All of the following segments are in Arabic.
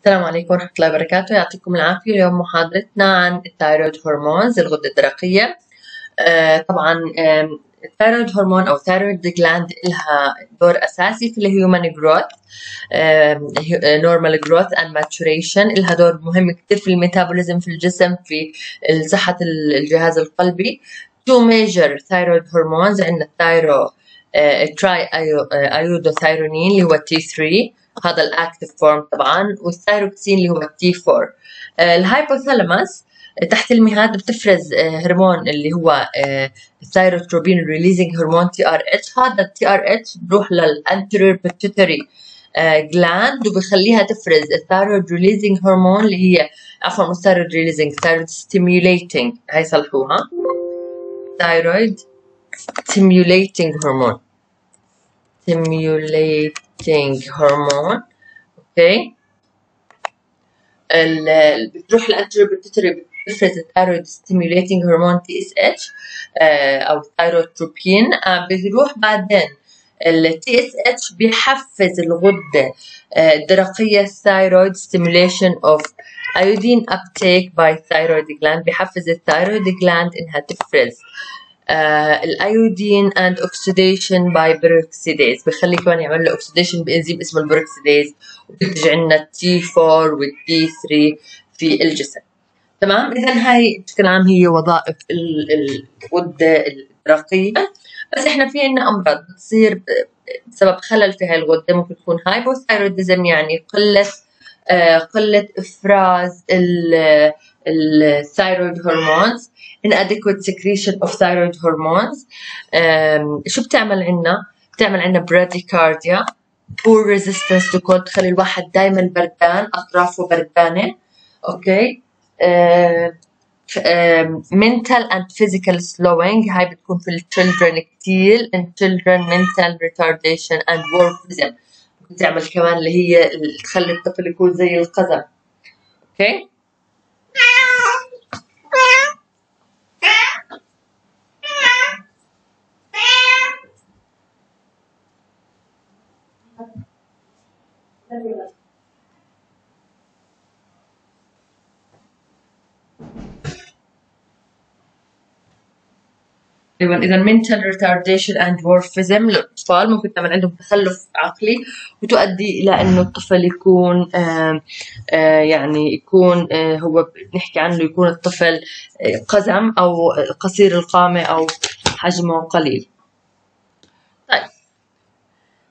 السلام عليكم ورحمة الله وبركاته. يعطيكم العافية. اليوم محاضرتنا عن ال thyroid hormones الغدة الدرقية. آه، طبعا ال thyroid hormone أو ال thyroid gland لها دور أساسي في ال human growth normal growth and maturation لها دور مهم كثير في ال metabolism في الجسم في صحة الجهاز القلبي. two major thyroid hormones عندنا ال thyro tri iodothyronine اللي هو T3 هذا ال active form طبعا والثايروكسين اللي هو ال T4 ال hypothalamus تحت المهاد بتفرز هرمون اللي هو ال thyrotropin releasing hormone TRH هذا ال TRH بروح لل anterior pituitary gland وبخليها تفرز ال thyroid releasing hormone اللي هي عفوا مش ثايرويد ريليزنج ثايرويد ستيميوليتنج هاي صلحوها. thyroid stimulating hormone. stimulating hormone. أوكي بتروح ال anterior pituitary بتفرز ال thyroid stimulating hormone TSH أو ال thyrotropin بيروح بعدين ال TSH بيحفز الغدة آه، الدرقية ال thyroid stimulation of iodine uptake by thyroid gland. بيحفز ال thyroid gland إنها تفرز. آه، ال iodine and oxidation by peroxidase بخلي كمان يعمل له oxidation بإنزيم اسمه ال peroxidase وبينتج عندنا ال T4 وال T3 في الجسم. تمام؟ اذا هاي بشكل عام هي وظائف ال- الغده الدرقيه بس إحنا في عندنا أمراض بتصير بسبب خلل في هاي الغده ممكن تكون hypothyroidism يعني قلة آه، قله افراز ال- الثايرويد هرمونز inadequate secretion of thyroid hormones um, شو بتعمل عنا؟ بتعمل عنا bradycardia poor resistance to cold تخلي الواحد دايما بردان أطرافه بردانة أوكي uh, mental and physical slowing هاي بتكون في ال children كتير in children mental retardation and dwarfism بتعمل كمان اللي هي تخلي الطفل يكون زي القزم. أوكي؟ أيوه اذا mental retardation and dwarfism للاطفال ممكن تعمل عندهم تخلف عقلي وتؤدي إلى إنه الطفل يكون آه آه يعني يكون آه هو بنحكي عنه يكون الطفل آه قزم أو قصير القامة أو حجمه قليل. طيب.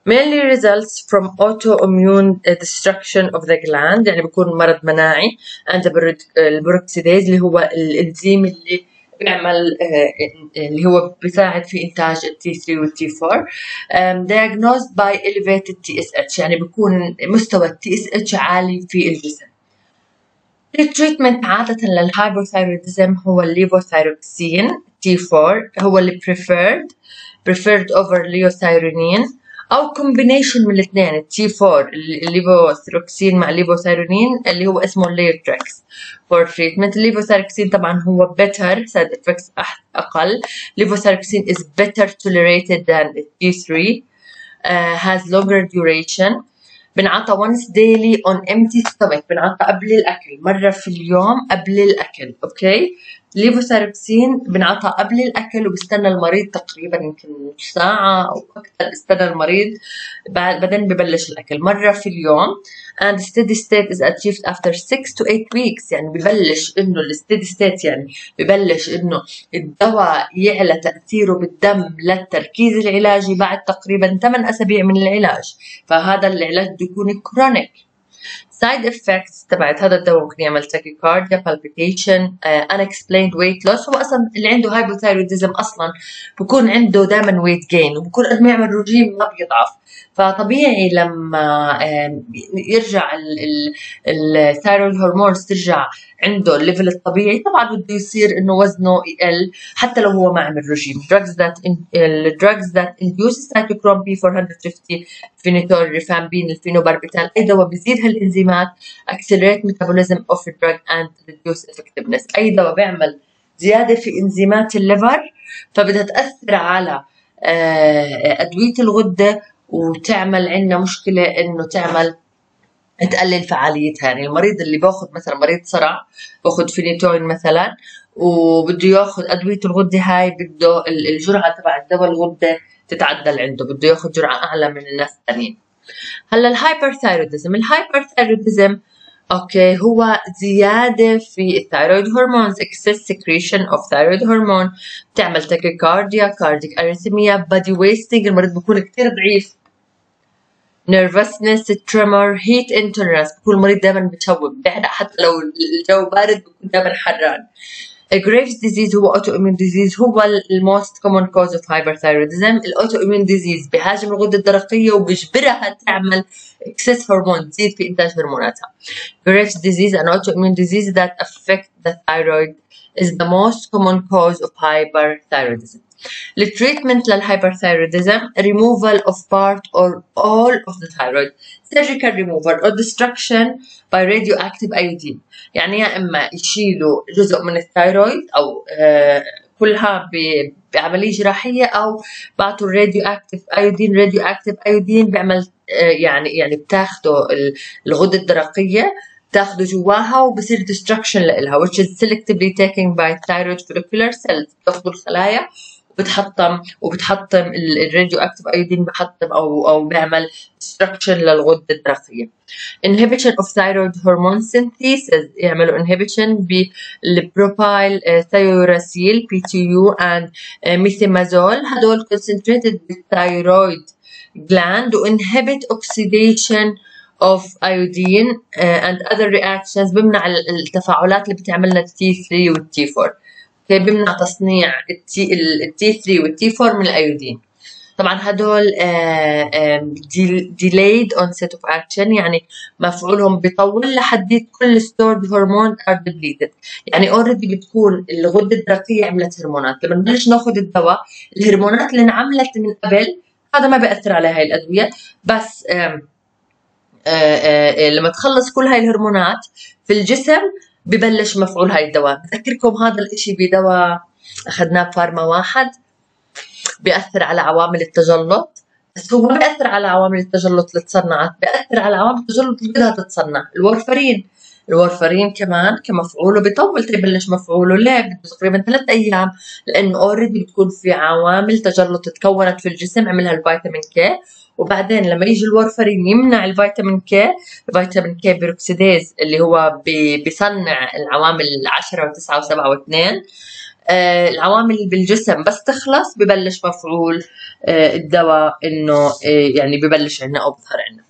Mainly results from autoimmune destruction of the gland يعني بيكون مرض مناعي عند البروكسيديز اللي هو الإنزيم اللي بيعمل آه، اللي هو بيساعد في إنتاج التي 3 والتي 4 um, diagnosed by elevated TSH يعني بيكون مستوى H عالي في الجسم. ال treatment عادة لل hypothyroidism هو ال levothyroxine T4 هو اللي preferred preferred over liothyronine أو combination من الاثنين ال T4 ال levothyroxine مع ال liothyronine اللي هو اسمه ال liotrix for treatment. ال levothyroxine طبعا هو side effects أح- أقل. ال levothyroxine is better tolerated than the T3 uh, has longer duration. بنعطى once daily on empty stomach بنعطى قبل الأكل مرة في اليوم قبل الأكل أوكي levothyroxine بنعطى قبل الأكل وبستنى المريض تقريبا يمكن نص ساعة أو أكثر بستنى المريض بعد بعدين ببلش الأكل. مرة في اليوم. And steady state is achieved after 6 to 8 weeks. يعني ببلش إنه ال steady state يعني ببلش إنه الدواء يعلى تأثيره بالدم للتركيز العلاجي بعد تقريبا 8 أسابيع من العلاج. فهذا العلاج بده يكون chronic side effects تبعت هذا الدواء ممكن يعمل tachycardia palpitation uh, unexplained weight loss. هو أصلا اللي عنده hypothyroidism أصلا بكون عنده دائما weight gain وبكون قد ما يعمل رجيم ما بيضعف. فطبيعي لما يرجع ال thyroid hormones ترجع عنده ال level الطبيعي طبعا بده يصير إنه وزنه يقل حتى لو هو ما عمل رجيم drugs that drugs that induce cytochrome P450 phenytoin rifampin ال phenobarbital أي دواء بيزيد هالانزيمات accelerate metabolism of the drug and reduce effectiveness. أي دواء بيعمل زيادة في إنزيمات ال liver فبدها تأثر على آه، أدوية الغدة وتعمل عندنا مشكلة إنه تعمل تقلل فعاليتها. يعني المريض اللي باخذ مثلا مريض صرع باخذ فينيتوين مثلا وبده ياخذ أدوية الغدة هاي بده الجرعة تبع الدواء الغدة تتعدل عنده بده ياخذ جرعة أعلى من الناس الثانيين هلا ال hyperthyroidism ال hyperthyroidism أوكي هو زيادة في ال thyroid hormones excess secretion of thyroid hormone. بتعمل tachycardia cardiac arrhythmia body wasting المريض بيكون كثير ضعيف. nervousness tremor heat intolerance بيكون المريض دائما بتشوب بيحرق حتى لو الجو بارد بيكون دائما حران. Graves disease هو autoimmune disease هو ال most common cause of hyperthyroidism الاوتوimmune disease بهاجم الغدة الدرقية وبيجبرها تعمل excess hormone تزيد في إنتاج هرموناتها Graves disease an autoimmune disease that affect the thyroid is the most common cause of hyperthyroidism التريتمنت للهايبرثايرودزم removal of part or all of the thyroid surgical removal or destruction by radioactive iodine. يعني يا إما يشيلوا جزء من ال thyroid أو آه كلها بعملية جراحية أو بعطوا ال radioactive iodine radioactive iodine بيعمل يعني يعني بتاخذوا الغدة الدرقية بتاخذوا جواها وبصير destruction لها which is selectively taken by thyroid follicular cells. بتاخذوا الخلايا وبتحطم وبتحطم ال radioactive iodine بحطم أو أو بيعمل destruction للغده الدرقيه. inhibition of thyroid hormone synthesis يعملوا inhibition بال propylthiouracil PTU and methimazole هدول concentrated بال thyroid gland و inhibit oxidation of iodine uh, and other reactions بمنع التفاعلات اللي بتعملنا ال T3 وال T4 بيمنع تصنيع التي التي 3 والتي 4 من الأيودين. طبعا هدول delayed onset of action يعني مفعولهم بيطول لحد كل stored hormone are depleted. يعني already بتكون الغدة الدرقية عملت هرمونات. لما نبلش ناخذ الدواء الهرمونات اللي انعملت من قبل هذا ما بيأثر على هاي الأدوية. بس آآ آآ لما تخلص كل هاي الهرمونات في الجسم ببلش مفعول هاي الدواء. بذكركم هذا الإشي بدواء أخذناه ب pharma واحد بيأثر على عوامل التجلط. بس هو ما بيأثر على عوامل التجلط اللي تصنعت بيأثر على عوامل التجلط اللي بدها تتصنع ال warfarin. ال warfarin كمان كمفعوله بيطول تبلش مفعوله. ليه؟ بده تقريبا ثلاث أيام لأنه already بتكون في عوامل تجلط تكونت في الجسم عملها الفيتامين K وبعدين لما يجي ال warfarin يمنع الفيتامين K الفيتامين K peroxidase اللي هو بيصنع العوامل 10 و9 و7 و2 آه العوامل بالجسم بس تخلص ببلش مفعول آه الدواء إنه آه يعني ببلش عندنا أو بظهر عندنا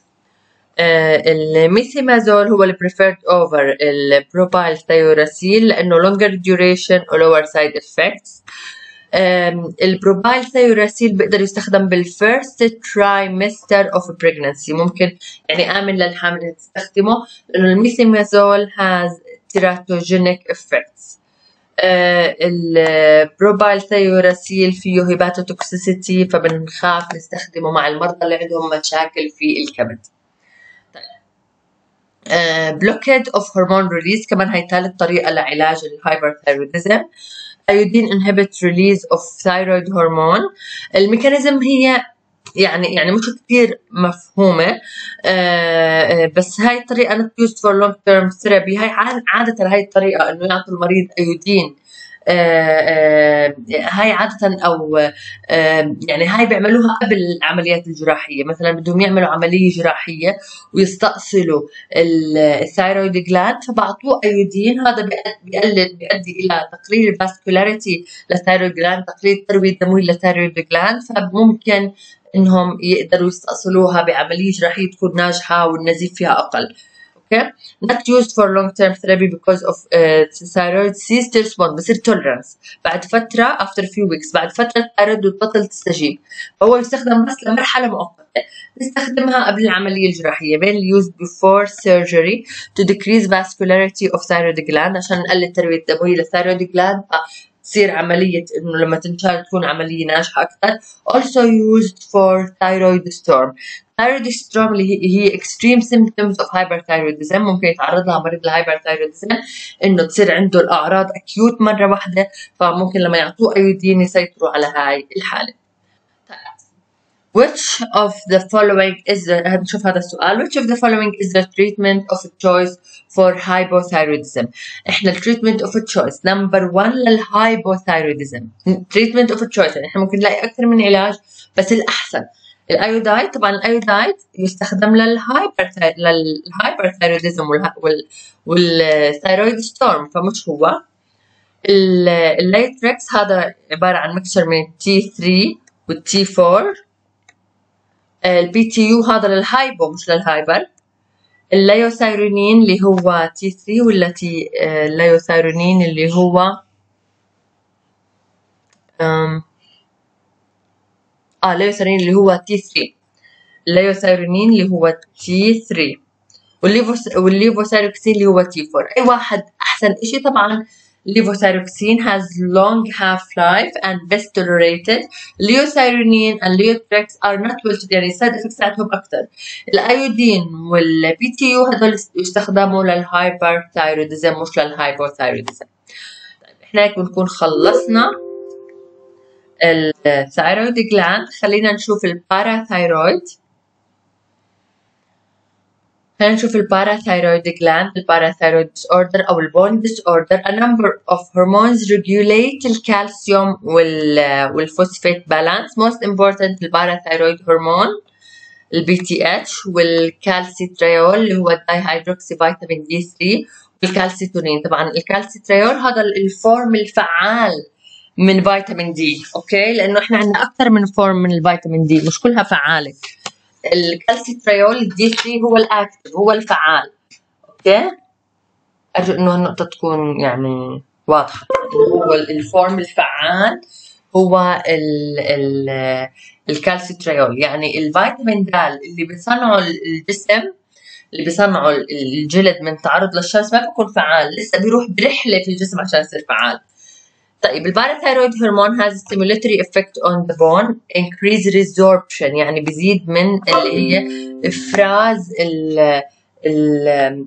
ال methimazole هو ال preferred over ال propylthiouracil لأنه longer duration و lower side effects. ال propylthiouracil بيقدر يستخدم بال first trimester of pregnancy ممكن يعني آمن للحامل تستخدمه لأنه ال methimazole has teratogenic effects ال propylthiouracil فيه hepatotoxicity فبنخاف نستخدمه مع المرضى اللي عندهم مشاكل في الكبد. blockade of hormone release كمان هي ثالث طريقة لعلاج ال hyperthyroidism iodine inhibit release of thyroid hormone. ال mechanism هي يعني يعني مش كثير مفهومة. آه بس هاي الطريقة not used for long term therapy. هاي عادة هاي الطريقة إنه يعطوا المريض iodine آه آه هاي عادة أو آه يعني هاي بيعملوها قبل العمليات الجراحية. مثلا بدهم يعملوا عملية جراحية ويستأصلوا ال thyroid gland فبعطوه iodine هذا بيقلل بيؤدي إلى تقليل ال vascularity لل thyroid gland تقليل التروية الدموية لل thyroid gland فممكن إنهم يقدروا يستأصلوها بعملية جراحية تكون ناجحة والنزيف فيها أقل. Okay? Not used for long-term therapy because of uh, thyroid cease to respond بصير tolerance بعد فترة after few weeks بعد فترة ال thyroid بتبطل تستجيب فهو يستخدم بس لمرحلة مؤقتة نستخدمها قبل العملية الجراحية بين used before surgery to decrease vascularity of thyroid gland عشان نقلل التروية الدموية لل thyroid gland تصير عملية إنه لما تنشال تكون عملية ناجحة أكثر. Also used for thyroid storm. Thyroid storm اللي هي extreme symptoms of hyperthyroidism. ممكن يتعرض لها مريض ال hyperthyroidism إنه تصير عنده الأعراض acute مرة واحدة فممكن لما يعطوه iodine يسيطروا على هاي الحالة. Which of the following is the هنشوف هذا السؤال. Which of the following is the treatment of choice for hypothyroidism? إحنا treatment of choice. Number one للhypothyroidism treatment of choice. يعني إحنا ممكن نلاقي أكثر من علاج بس الأحسن. الايودايد طبعا الايودايد يستخدم للهايبر للهايبرثايروديزم والثايرويد ستورم. فمش هو. ال liotrix هذا عبارة عن mixture من ال T 3 وال T 4 ال PTU هذا لل hypo مش لل hyper. ال liothyronine اللي هو T 3 ولا T ال liothyronine اللي هو أم آه ال liothyronine اللي هو T 3 ال liothyronine اللي هو T 3 وال levoth وال levothyroxine اللي هو T 4 أي واحد أحسن إشي طبعا levothyroxine has long half-life and best tolerated. Liothyronine and Liotrix are not well يعني side effects تاعتهم أكثر. ال iodine وال PTU هذول يستخدموا لل hyperthyroidism مش لل hypothyroidism. طيب إحنا هيك بنكون خلصنا الثايرويد جلاند خلينا نشوف الباراثايرويد خلينا نشوف الباراثايرويد gland. الباراثايرويد disorder أو البون disorder. A number of hormones regulate الكالسيوم وال والفوسفات balance. Most important ال parathyroid hormone ال PTH وال calcitriol اللي هو ال dihydroxy vitamin D 3 والكالسيتونين طبعا الكالسيتريول هذا ال form الفعال من فيتامين D okay لأنه إحنا عندنا أكثر من form من الفيتامين دي مش كلها فعالة. ال calcitriol ال D 3 هو ال active هو الفعال. okay؟ أرجو إنه النقطة تكون يعني واضحة. هو ال form الفعال هو ال الكالسيتريول يعني الفيتامين D اللي بيصنعه الجسم اللي بيصنعه الجلد من تعرض للشمس ما بيكون فعال. لسه بيروح برحلة في الجسم عشان يصير فعال. طيب ال parathyroid hormone has stimulatory effect on the bone increase resorption يعني بيزيد من اللي هي إفراز ال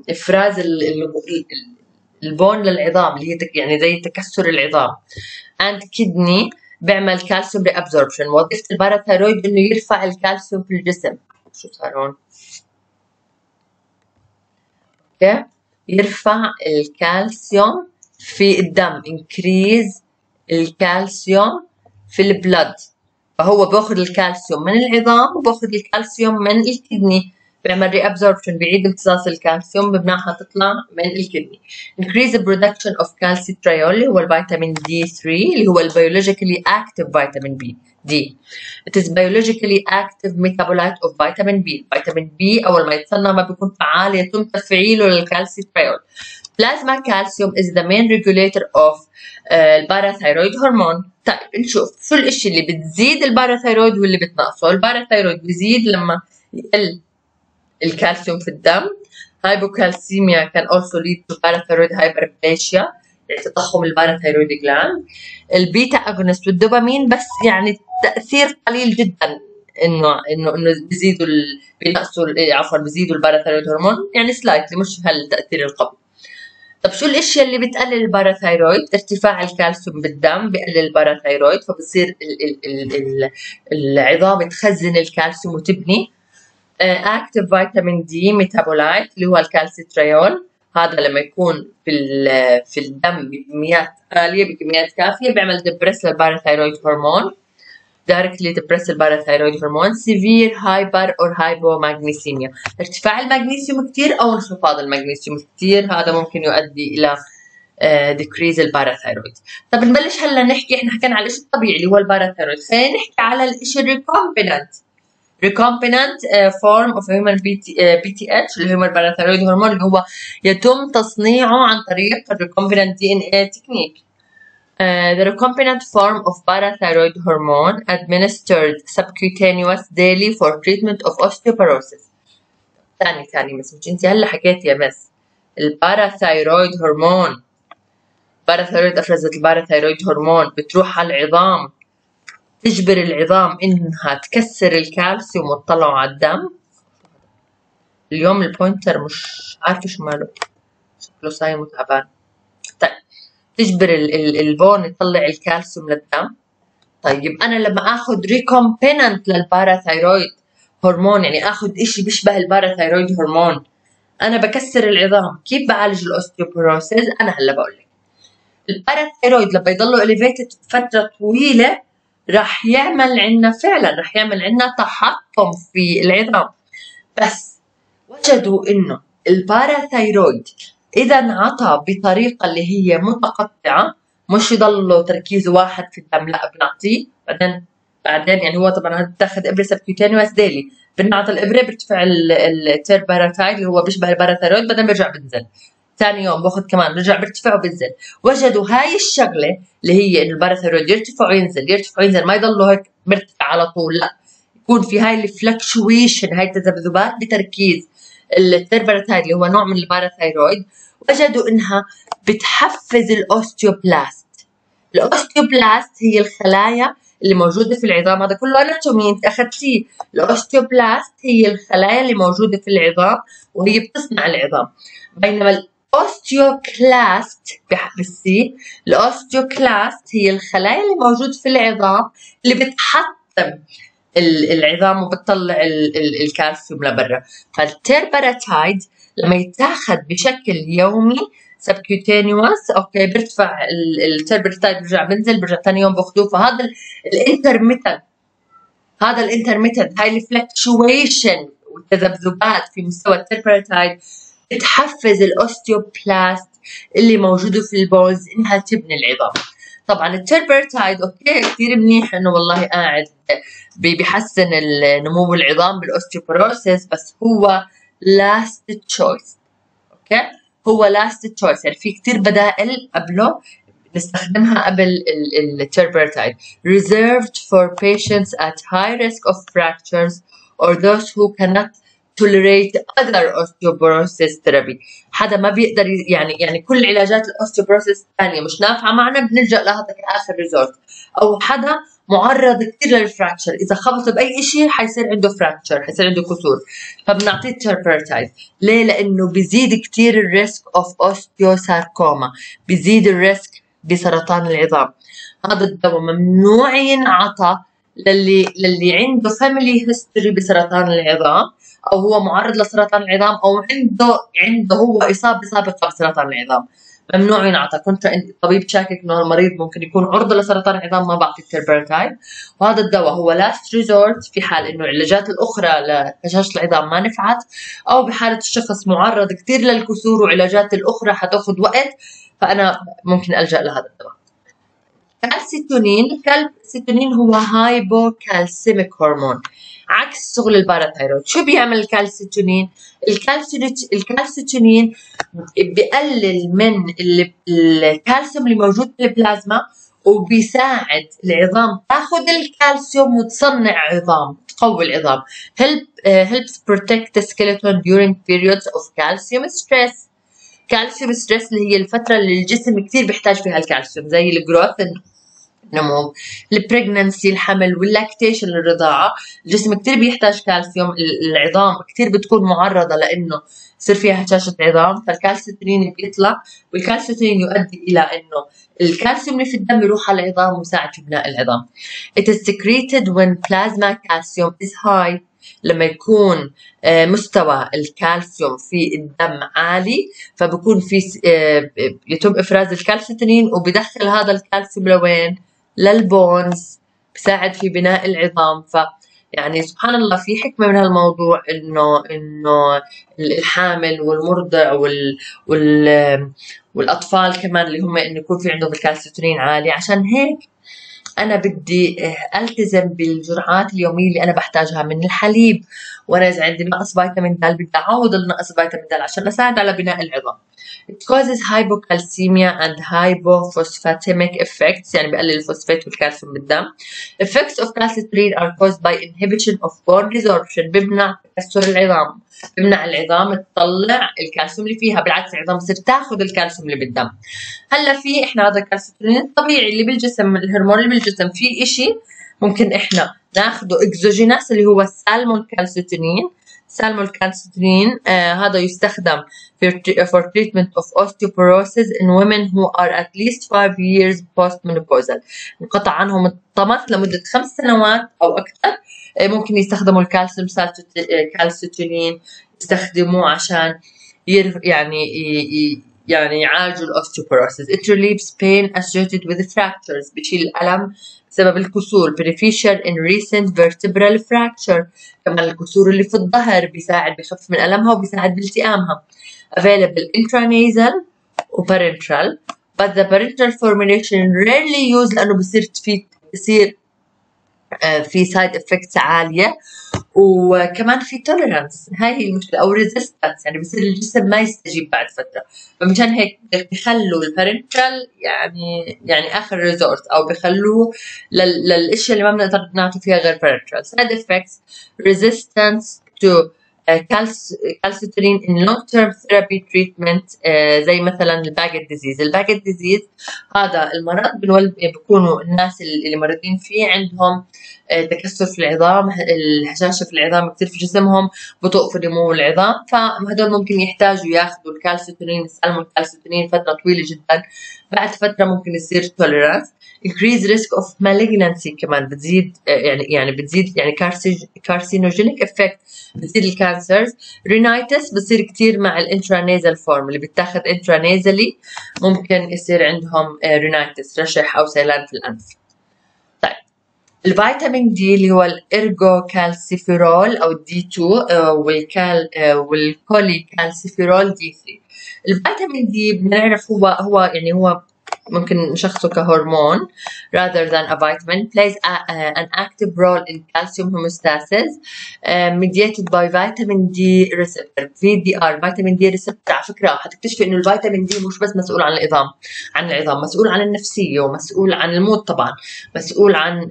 إفراز ال ال bone للعظام اللي هي يعني زي تكسر العظام. and kidney بيعمل كالسيوم reabsorption. وظيفة ال parathyroid إنه يرفع الكالسيوم في الجسم. شو صار هون؟ okay. يرفع الكالسيوم في الدم increase الكالسيوم في ال blood فهو باخذ الكالسيوم من العظام وباخذ الكالسيوم من ال kidney. بيعمل reabsorption بيعيد امتصاص الكالسيوم بمنعها تطلع من ال kidney. increase production of calcitriol اللي هو الفيتامين D 3 اللي هو ال biologically active vitamin D it is biologically active metabolite of vitamin D. فيتامين D أول ما يتصنع ما بيكون فعال يتم تفعيله لل calcitriol. Plasma calcium is the main regulator of ال parathyroid hormone. طيب نشوف. شو الاشي اللي بتزيد ال parathyroid واللي بتنقصه. ال parathyroid بيزيد لما يقل الكالسيوم في الدم. hypocalcemia can also lead to parathyroid hyperplasia يعني تضخم ال parathyroid gland ال beta agonist وال dopamine بس يعني تأثير قليل جدا إنه إنه إنه بيزيدوا بينقصوا عفوا بيزيدوا ال parathyroid hormone. يعني slightly مش هالتأثير القوي. طب شو الأشياء اللي بتقلل ال parathyroid؟ ارتفاع الكالسيوم بالدم بقلل ال parathyroid فبصير العظام تخزن الكالسيوم وتبني. Active vitamin D metabolite اللي هو الكالسيتريول هذا لما يكون في في الدم بكميات عالية بكميات كافية بيعمل depress لل parathyroid hormone. Directly depress ال parathyroid hormone severe hyper or hypomagnesemia. ارتفاع المغنيسيوم كثير أو انخفاض المغنيسيوم كثير هذا ممكن يؤدي إلى decrease ال parathyroid طب نبلش هلأ نحكي إحنا حكينا على الشيء الطبيعي اللي هو ال parathyroid خلينا نحكي على الشيء ال recombinant recombinant uh, form of human PT, PTH اللي هو ال parathyroid hormone اللي هو يتم تصنيعه عن طريق ال recombinant DNA technique Uh, the recombinant form of parathyroid hormone administered subcutaneous daily for treatment of osteoporosis. ثاني ثاني miss مش انت هلا حكيتي يا miss. ال parathyroid hormone. parathyroid أفرزت ال parathyroid hormone. بتروح على العظام. تجبر العظام إنها تكسر الكالسيوم وتطلعه على الدم. اليوم ال pointer مش عارفة شو ماله. شكله صايم وتعبان. تجبر ال bone يطلع الكالسيوم للدم. طيب أنا لما آخذ recombinant لل parathyroid هرمون يعني آخذ إشي بيشبه ال parathyroid hormone أنا بكسر العظام. كيف بعالج ال osteoporosis أنا هلا بقول لك. ال parathyroid لما يضلوا elevated فترة طويلة راح يعمل عنا فعلا راح يعمل عنا تحطم في العظام. بس وجدوا إنه ال parathyroid إذا انعطى بطريقة اللي هي متقطعة مش يضل تركيزه واحد في الدم لا بنعطيه. بعدين بعدين يعني هو طبعا بتاخذ إبرة subcutaneous daily. بنعطي الإبرة بيرتفع ال teriparatide اللي هو بيشبه ال parathyroid بعدين بيرجع بنزل. ثاني يوم باخذ كمان بيرجع بيرتفع وبنزل. وجدوا هاي الشغلة اللي هي انه ال parathyroid يرتفع وينزل يرتفع وينزل ما يضلوا هيك مرتفع على طول لا. يكون في هاي ال fluctuation هاي التذبذبات بتركيز ال teriparatide اللي هو نوع من ال parathyroid وجدوا إنها بتحفز ال osteoblast. ال osteoblast هي الخلايا اللي موجودة في العظام. هذا كله anatomy انت اخذتيه ال osteoblast هي الخلايا اللي موجودة في العظام وهي بتصنع العظام. بينما ال osteoclast بال C ال osteoclast هي الخلايا اللي موجوده في العظام اللي بتحطم العظام وبتطلع الكالسيوم لبرا. فال teriparatide لما يتاخذ بشكل يومي subcutaneous okay بيرتفع ال teriparatide بيرجع بنزل بيرجع ثاني يوم باخذوه فهذا ال intermittent هذا ال intermittent هاي ال fluctuation والتذبذبات في مستوى ال teriparatide بتحفز ال osteoblast اللي موجودة في ال bones إنها تبني العظام. طبعا ال teriparatide okay كثير منيح إنه والله قاعد بيحسن نمو العظام بال osteoporosis بس هو last choice okay هو last choice يعني في كثير بدائل قبله نستخدمها قبل ال teriparatide reserved for patients at high risk of fractures or those who cannot tolerate other osteoporosis therapy. حدا ما بيقدر يعني يعني كل علاجات ال osteoporosis الثانية. مش نافعة معنا بنلجأ لها كاخر resort أو حدا معرض كثير لل fracture إذا خبط بأي شيء حيصير عنده fracture حيصير عنده كسور. فبنعطيه teriparatide ليه؟ لأنه بيزيد كثير ال risk of osteosarcoma بيزيد ال risk بسرطان العظام. هذا الدواء ممنوع ينعطى للي للي عنده family history بسرطان العظام أو هو معرض لسرطان العظام أو عنده عنده هو إصابة سابقة بسرطان العظام. ممنوع ينعطى كنت طبيب شاكك إنه المريض ممكن يكون عرضة لسرطان العظام ما بعطي ال teriparatide وهذا الدواء هو last resort في حال إنه العلاجات الأخرى لهشاشه العظام ما نفعت أو بحالة الشخص معرض كثير للكسور وعلاجات الأخرى حتأخذ وقت فأنا ممكن ألجأ لهذا الدواء. calcitonin ال calcitonin هو hypocalcemic hormone عكس شغل ال parathyroid شو بيعمل ال calcitonin؟ ال calcitonin بيقلل من الكالسيوم اللي موجود في البلازما وبيساعد العظام تاخذ الكالسيوم وتصنع عظام تقوي العظام. Help uh, helps protect the skeleton during periods of calcium stress. calcium stress اللي هي الفترة اللي الجسم كثير بيحتاج فيها الكالسيوم زي ال growth نمو ال pregnancy الحمل وال lactation الرضاعة. الجسم كتير بيحتاج كالسيوم العظام كتير بتكون معرضة لأنه يصير فيها هشاشة عظام. فالكالسيتونين بيطلع والكالسيتونين يؤدي إلى أنه الكالسيوم اللي في الدم يروح على العظام ويساعد في بناء العظام. It is secreted when plasma calcium is high. لما يكون مستوى الكالسيوم في الدم عالي فبكون في يتم إفراز الكالسيتونين وبدخل هذا الكالسيوم لوين؟ لل bones بساعد في بناء العظام. ف يعني سبحان الله في حكمة من هالموضوع إنه إنه الحامل والمرضع وال وال والأطفال كمان اللي هم إنه يكون في عندهم الكالسيتونين عالي. عشان هيك أنا بدي ألتزم بالجرعات اليومية اللي أنا بحتاجها من الحليب. وأنا إذا عندي نقص فيتامين د بدي أعوض النقص فيتامين د عشان أساعد على بناء العظام. It causes hypocalcemia and hypophosphatemic effects يعني بقلل الفوسفات والكالسيوم بالدم. Effects of calcium are caused by inhibition of bone resorption بمنع تكسر العظام. بمنع العظام تطلع الكالسيوم اللي فيها. بالعكس العظام تصير تاخذ الكالسيوم اللي بالدم. هلا في إحنا هذا الكالسيوم الطبيعي اللي بالجسم الهرمون اللي بالجسم في إشي ممكن إحنا ناخذه exogenous اللي هو ال salmon calcitonin salmon calcitonin آه هذا يستخدم for treatment of osteoporosis in women who are at least 5 years postmenopausal. انقطع عنهم الطمث لمدة خمس سنوات أو أكثر. آه ممكن يستخدموا الكالسيوم كالسيتونين يستخدموه عشان يعني يعني يعالجوا ال osteoporosis it relieves pain associated with fractures بشيل الألم بسبب الكسور beneficial in recent vertebral fracture كمان الكسور اللي في الظهر بيساعد بخفف من ألمها وبيساعد بالتئامها available intranasal و parenteral but the parenteral formulation rarely used لأنه بصير في بصير في side effects عاليه وكمان في tolerance هاي هي المشكلة. أو resistance يعني بصير الجسم ما يستجيب بعد فترة. فمشان هيك بخلوا ال parenteral يعني يعني آخر resort أو بخلوه للأشياء اللي ما بنقدر نعطي فيها غير parenteral side effects resistance to calcitonin in long term therapy treatment زي مثلا ال Paget disease. ال Paget disease هذا المرض بيكونوا الناس اللي مريضين فيه عندهم تكسر في العظام الهشاشة في العظام كثير في جسمهم بطء في نمو العظام. فهدول ممكن يحتاجوا ياخذوا الكالسيتونين يستلموا الكالسيتونين فترة طويلة جدا. بعد فترة ممكن يصير tolerance. Increase risk of malignancy كمان. بتزيد يعني يعني بتزيد يعني carcinogenic effect بتزيد ال cancers rhinitis بتصير كثير مع ال intranasal form اللي بيتاخذ intranasally ممكن يصير عندهم rhinitis رشح أو سيلان في الأنف. طيب. الفيتامين دي اللي هو ال ergocalciferol أو D 2 وال cal وال cholecalciferol D 3 الفيتامين دي بنعرف هو هو يعني هو ممكن نشخصه كهرمون rather than a vitamin plays a, uh, an active role in calcium homeostasis uh, mediated by vitamin D receptor VDR vitamin D receptor. على فكرة حتكتشفي إنه الفيتامين دي مش بس مسؤول عن العظام عن العظام مسؤول عن النفسية ومسؤول عن ال mood طبعا مسؤول عن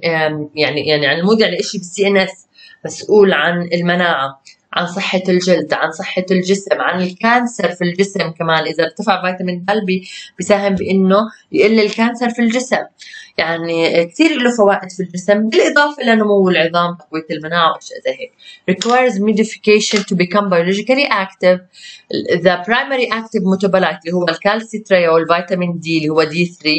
يعني يعني عن ال mood يعني شيء بال CNS مسؤول عن المناعة. عن صحة الجلد عن صحة الجسم عن ال cancer في الجسم كمان. إذا ارتفع فيتامين د بيساهم بإنه يقل ال cancer في الجسم. يعني كثير له فوائد في الجسم بالإضافة لنمو العظام تقوية المناعة وأشياء زي هيك. Requires modification to become biologically active. The primary active metabolite اللي هو الكالسيتريول فيتامين دي اللي هو D 3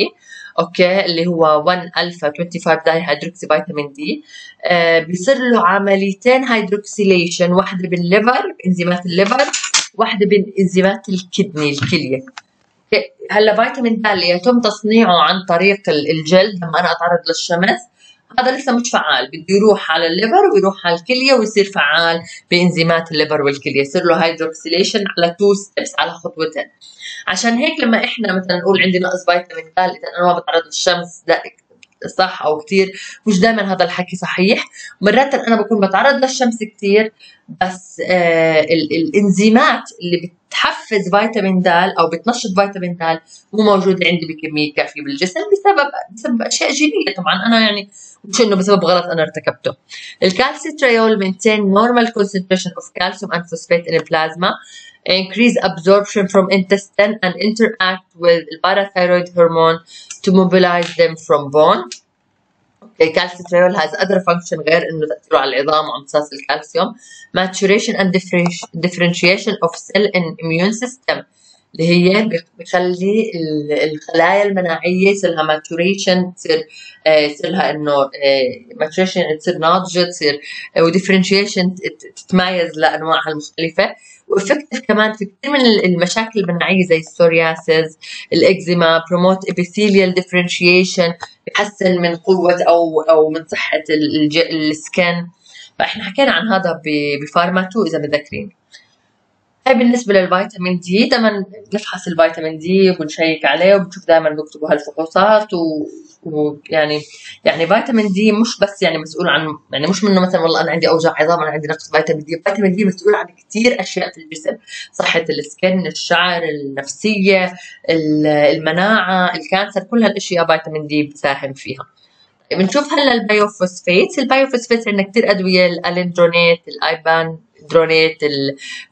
okay اللي هو 1 ألفا 25 dihydroxy vitamin D آه بيصير له عمليتين hydroxylation واحدة بال liver بإنزيمات ال liver واحدة بانزيمات ال kidney الكلية. هلا فيتامين د اللي يتم تصنيعه عن طريق الجلد لما أنا أتعرض للشمس هذا لسه مش فعال. بده يروح على ال liver ويروح على الكلية ويصير فعال بإنزيمات الليفر والكلية. يصير له hydroxylation على two steps على خطوتين. عشان هيك لما إحنا مثلا نقول عندي نقص فيتامين د إذا أنا ما بتعرض للشمس ده صح أو كثير مش دائما هذا الحكي صحيح. مرات أنا بكون بتعرض للشمس كثير بس آه الإنزيمات اللي بتحفز فيتامين د أو بتنشط فيتامين د مو موجوده عندي بكمية كافية بالجسم بسبب بسبب أشياء جينية طبعا. أنا يعني مش إنه بسبب غلط أنا ارتكبته. الكالسيتريول normal concentration of calcium and phosphate in the plasma increase absorption from intestine and interact with parathyroid hormone to mobilize them from bone. Okay, calcitriol has other function غير انه تأثيره على العظام وامتصاص الكالسيوم. Maturation and differentiation of cell and immune system اللي هي بخلي الخلايا المناعية يصير لها maturation تصير يصير لها انه maturation تصير ناضجة تصير و differentiation تتميز لانواعها المختلفة و effective كمان في كثير من المشاكل المناعيه زي ال psoriasis الإكزيما promote epithelial differentiation بحسن من قوة أو أو من صحة ال skin. فإحنا حكينا عن هذا ب pharma 2 إذا متذكرين. بالنسبة للفيتامين دي دائما بنفحص الفيتامين دي وبنشيك عليه وبنشوف دائما بيكتبوا هالفحوصات و... ويعني يعني فيتامين دي مش بس يعني مسؤول عن يعني مش منه مثلا والله أنا عندي أوجاع عظام أنا عندي نقص فيتامين دي فيتامين دي مسؤول عن كثير أشياء في الجسم صحة ال skin الشعر النفسية المناعة ال cancer كل هالأشياء فيتامين دي بيساهم فيها. بنشوف هلأ ال bisphosphonate ال bisphosphonate عندنا كثير أدوية ال alendronate ال ibandronate ال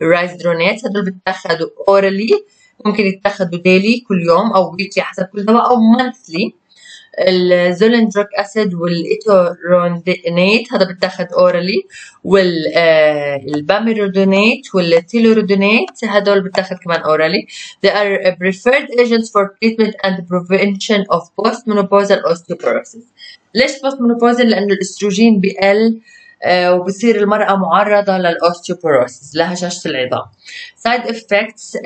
risedronate هدول بتاخذوا orally ممكن يتاخذوا daily كل يوم أو weekly حسب كل دواء أو monthly ال zoledronic acid وال etidronate هذا بتاخد orally وال pamidronate وال tiludronate هدول بتاخد كمان orally they are preferred agents for treatment and prevention of postmenopausal osteoporosis. ليش postmenopausal لأنه الأستروجين بقل وبصير المرأة معرضة لل osteoporosis لهشاشة العظام. Side effects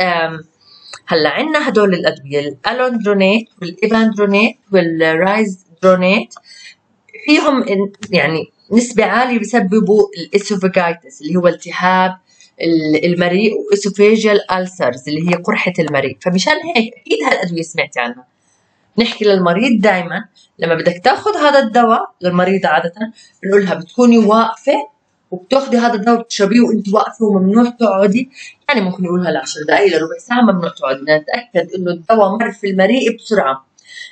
هلأ عندنا هدول الأدوية ال alendronate وال ibandronate وال risedronate فيهم يعني نسبة عالية بسببوا الإسوفاجايتس اللي هو التهاب المريء وإسوفيجيال ألسرز اللي هي قرحة المريء. فمشان هيك أكيد هالأدوية سمعتي عنها. نحكي للمريض دائما لما بدك تاخذ هذا الدواء للمريضة عادة بنقول لها بتكوني واقفة وبتاخذي هذا الدواء بتشربيه وانت واقفة وممنوع تقعدي. يعني ممكن نقولها ل 10 دقائق لربع ساعة ممنوع تقعدي. نتأكد إنه الدواء مر في المريء بسرعة.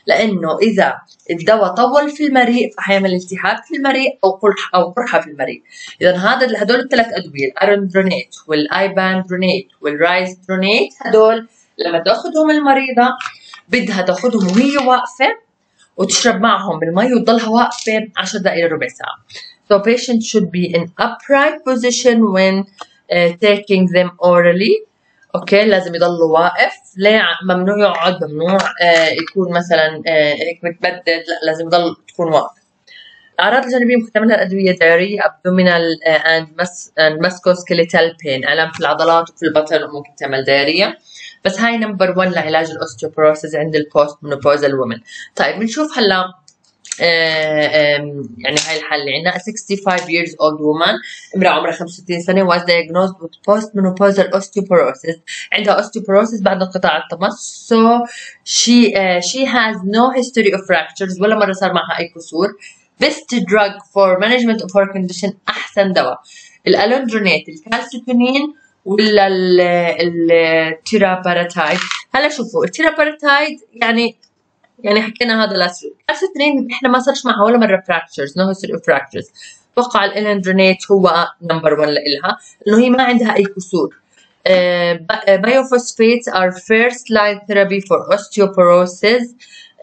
لأنه إذا الدواء طول في المريء فحيعمل التهاب في المريء أو قرح أو قرحة في المريء. إذا هذا هدول الثلاث أدوية ال alendronate وال ibandronate وال risedronate هدول لما تأخذهم المريضة بدها تاخذهم وهي واقفة وتشرب معهم بالمي وتضلها واقفة 10 دقائق ربع ساعة. So patient should be in upright position when uh, taking them orally. أوكي لازم يضل واقف. ليه ممنوع يقعد ممنوع آه يكون مثلا آه هيك متبدد. لا لازم يضل تكون واقف. الأعراض الجانبية محتملة الأدوية diarrhea abdominal mus and musculoskeletal pain ألم في العضلات وفي البطن وممكن تعمل diarrhea. بس هاي number 1 لعلاج ال osteoporosis عند ال postmenopausal women طيب بنشوف هلا آه يعني هاي الحالة. اللي عندنا 65 years old woman امرأة عمرها 65 سنة was diagnosed with postmenopausal osteoporosis. عندها osteoporosis بعد انقطاع الطمث so she uh, she has no history of fractures ولا مرة صار معها أي كسور. Best drug for management of her condition أحسن دواء. ال alendronate ال calcitonin ولا ال teriparatide. هلا شوفوا ال teriparatide يعني يعني حكينا هذا last alternative إحنا ما صارش معها ولا مرة fractures no history of fractures أتوقع ال alendronate هو number 1 لإلها انه هي ما عندها أي كسور. bisphosphonates are first line therapy for osteoporosis.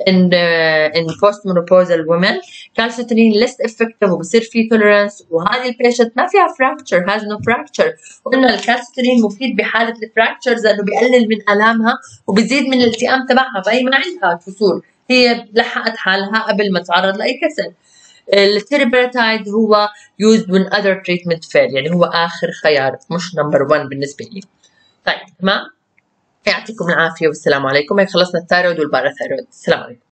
In uh, in postmenopausal women calcitonin less effective وبصير في tolerance. وهذه ال patient ما فيها fracture has no fracture. قلنا الكالسيتونين مفيد بحالة ال fractures لأنه بيقلل من آلامها وبزيد من الالتئام تبعها فهي ما عندها كسور هي لحقت حالها قبل ما تعرض لأي كسر ال teriparatide هو used when other treatment fail يعني هو آخر خيار مش number 1 بالنسبة لي. طيب تمام؟ يعطيكم العافية والسلام عليكم. هيك خلصنا ال thyroid وال parathyroid السلام عليكم.